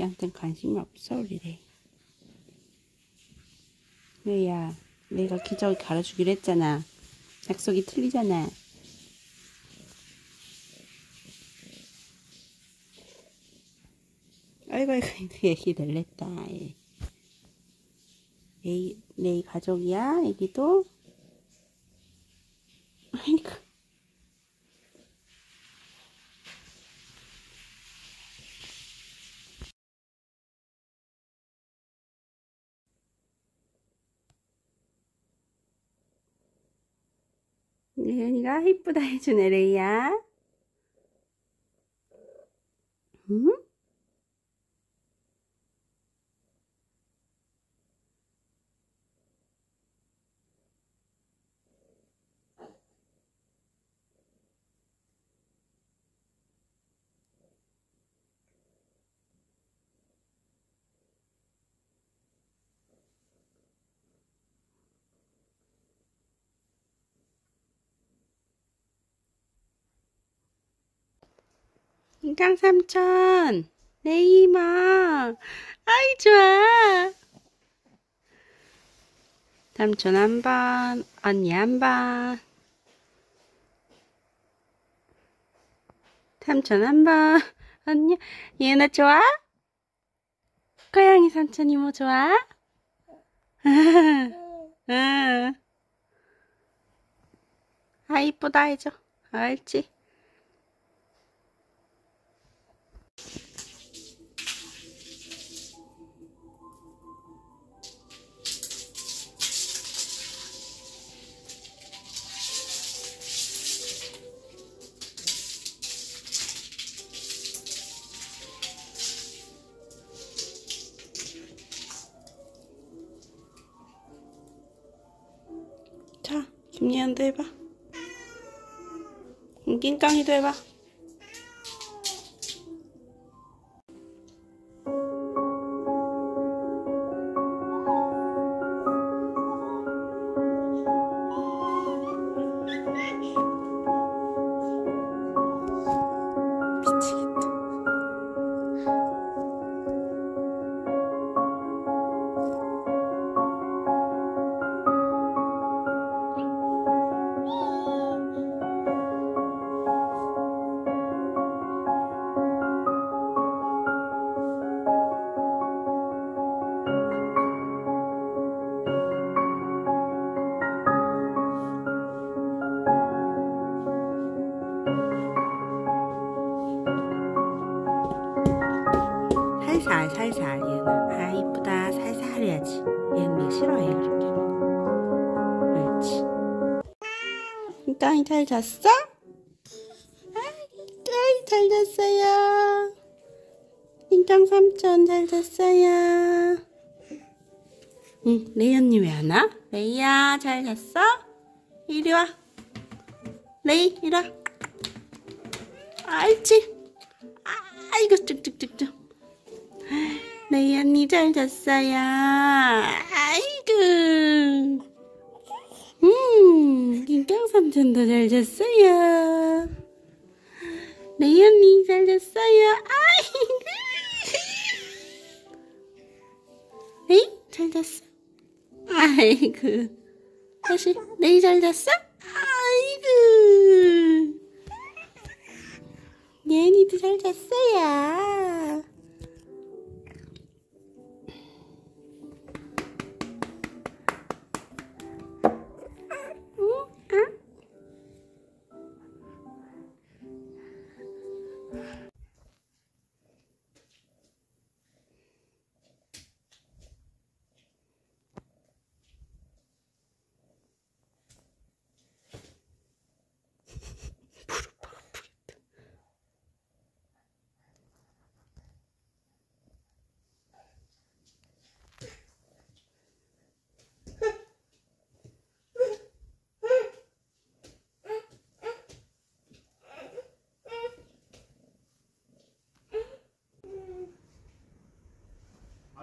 애기한텐 관심이 없어 우리 레이 레이야? 내가 기저귀 갈아주기로 했잖아. 약속이 틀리잖아. 아이고 아이고 애기 놀랬다. 레이 가족이야 애기도? 아이고 예은이가 이쁘다 해주네 레이야 응? 인강 삼촌 레이 이모 아이 좋아 삼촌 한 번 언니 한 번 삼촌 한 번 언니 예은아 좋아? 고양이 삼촌 이모 좋아? 응. 아 이쁘다 해줘 알지? 자, 김예은도 해봐. 음, 살살 살살 얘는 아 이쁘다 살살 해야지 얘는 싫어해 그렇게 그렇지 낑깡이 잘 잤어? 아 낑깡이 잘 잤어요 낑깡 삼촌 잘 잤어요 응 레이 언니 왜 안 와? 레이야 잘 잤어? 이리 와 레이 이리 와 알지? 아이고 쭉쭉쭉쭉 레이 언니 잘 잤어요. 아이고. 음, 낑깡 삼촌도 잘 잤어요. 레이 언니 잘 잤어요. 아이고. 레이 잘 잤어. 아이고. 다시 레이 잘 잤어? 아이고. 예은이도 잘 잤어요.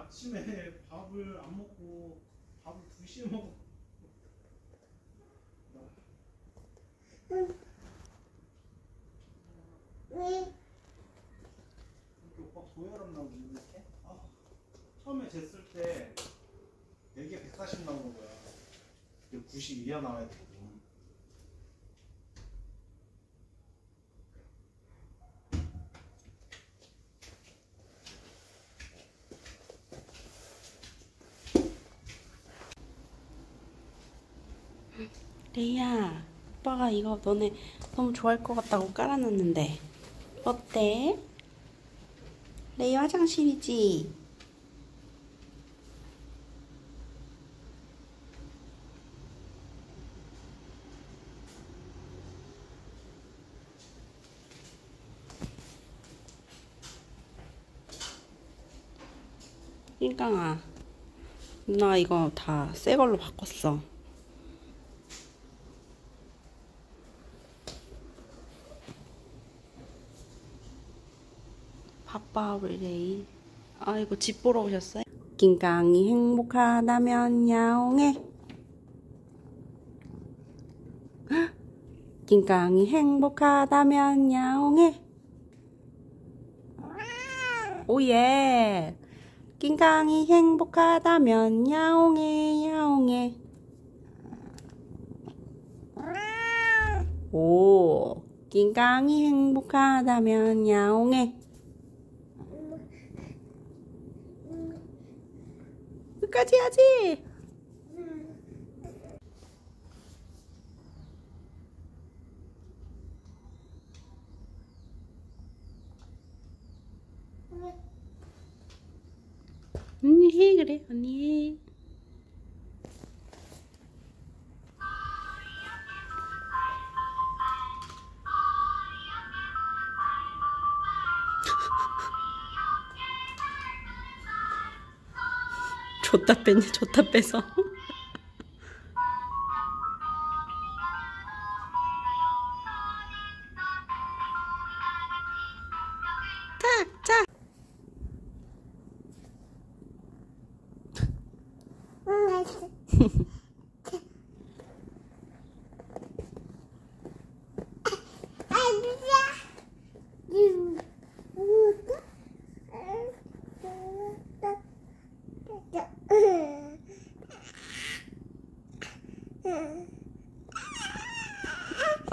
아침에 밥을 안 먹고 밥을 2시에 먹어. 이렇게 오빠 고혈압 나오고. 됐을 때 이게 140 나오는 거야. 이게 90 이하 나와야 되거든. 레이야, 오빠가 이거 너네 너무 좋아할 것 같다고 깔아놨는데 어때? 레이 화장실이지? 낑깡아, 누나 이거 다 새 걸로 바꿨어. 바빠 우리 레이. 아이고 집 보러 오셨어요? 낑깡이 행복하다면 야옹해. 헉! 낑깡이 행복하다면 야옹해. 오예. 낑깡이 행복하다면 야옹해 야옹해. 오. 낑깡이 행복하다면 야옹해 끝까지 해야지. 언니 해 그래 언니 해. 줬다 뺐네 줬다 빼서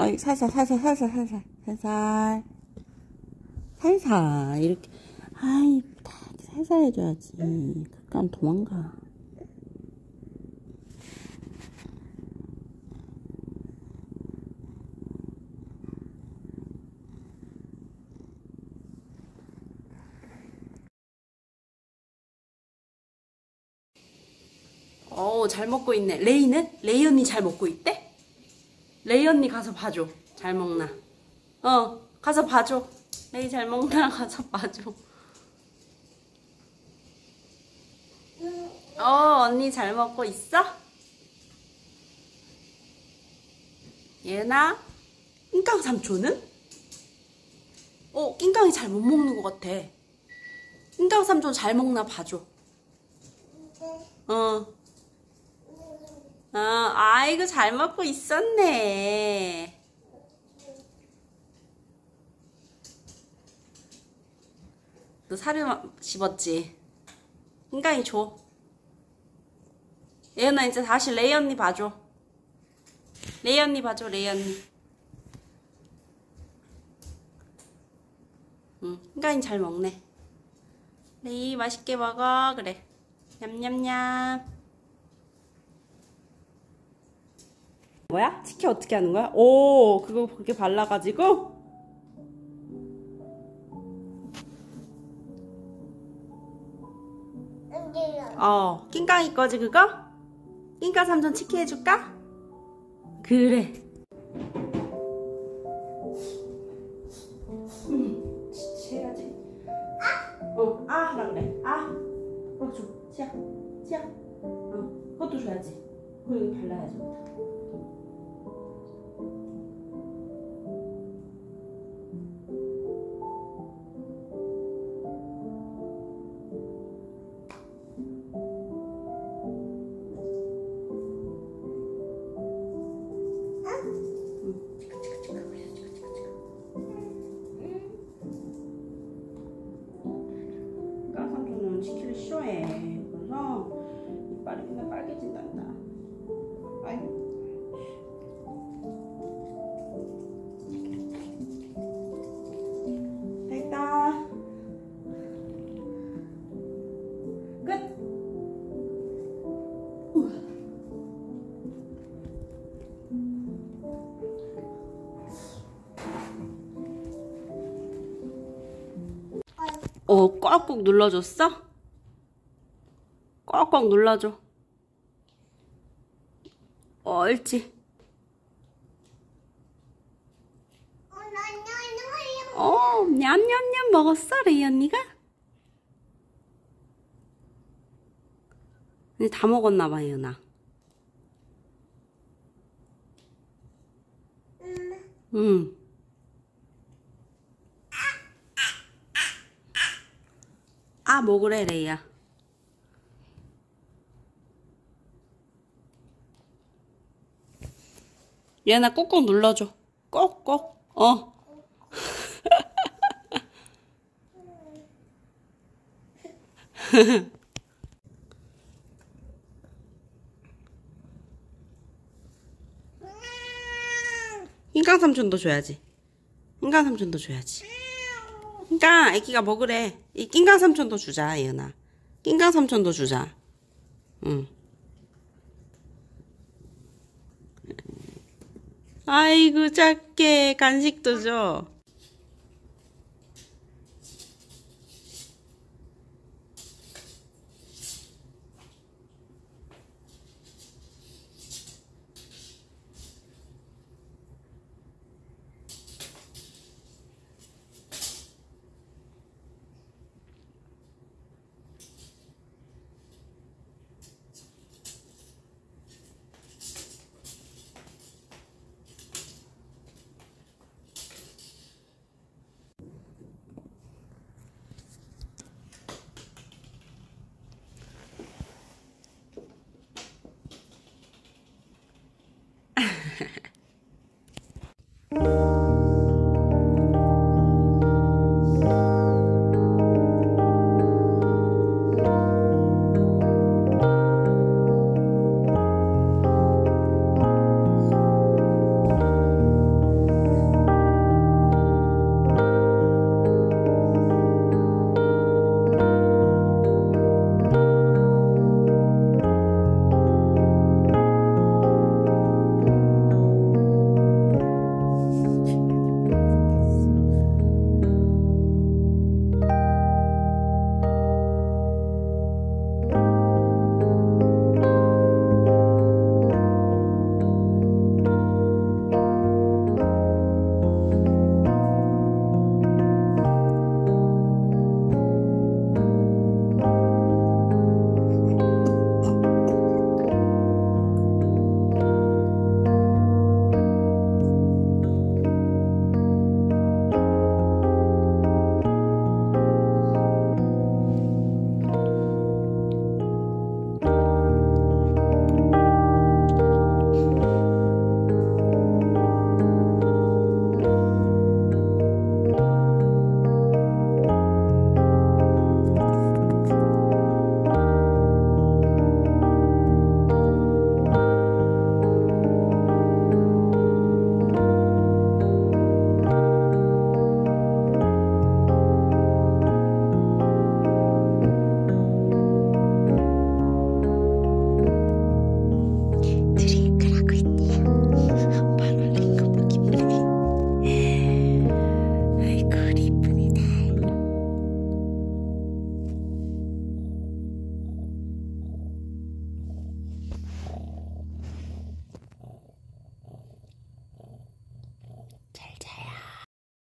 아이 살살 살살 살살 살살 살살 살살 이렇게 아이 딱 살살 해줘야지 그럼 도망가 어, 잘 먹고 있네. 레이는? 레이 언니 잘 먹고 있대? 레이 언니 가서 봐줘. 잘 먹나? 어, 가서 봐줘. 레이 잘 먹나? 가서 봐줘. 어, 언니 잘 먹고 있어? 얘나? 낑깡 삼촌은? 어, 낑깡이 잘 못 먹는 것 같아. 낑깡 삼촌 잘 먹나 봐줘. 어. 어, 아이고, 잘 먹고 있었네. 너 살을 집었지? 낑깡이 줘. 예은아, 이제 다시 레이 언니 봐줘. 레이 언니 봐줘, 레이 언니. 응, 인간이 잘 먹네. 레이, 맛있게 먹어. 그래. 냠냠냠. 뭐야? 치킨 어떻게 하는 거야? 오, 그거 그렇게 발라가지고? 어, 낑깡이 거지 그거? 낑깡 삼촌 치킨 해줄까? 그래. 음, 해야지. 어, 아 하라 그래. 아, 그거 줘. 치아, 치아. 어, 그것도 줘야지. 그리고 발라야지. 꾹꾹 눌러줬어? 꾹꾹 눌러줘. 옳지. 어, 냠냠냠 먹었어, 레이 언니가? 근데 다 먹었나봐, 예은아. 응. 아, 먹으래, 레이야. 얘나 꾹꾹 눌러줘. 꾹꾹. 어. 인강 삼촌도 줘야지. 인강 삼촌도 줘야지. 그러니까 애기가 먹으래. 이 낑강 삼촌도 주자, 예은아. 낑강 삼촌도 주자. 응. 아이고 작게 간식도 줘.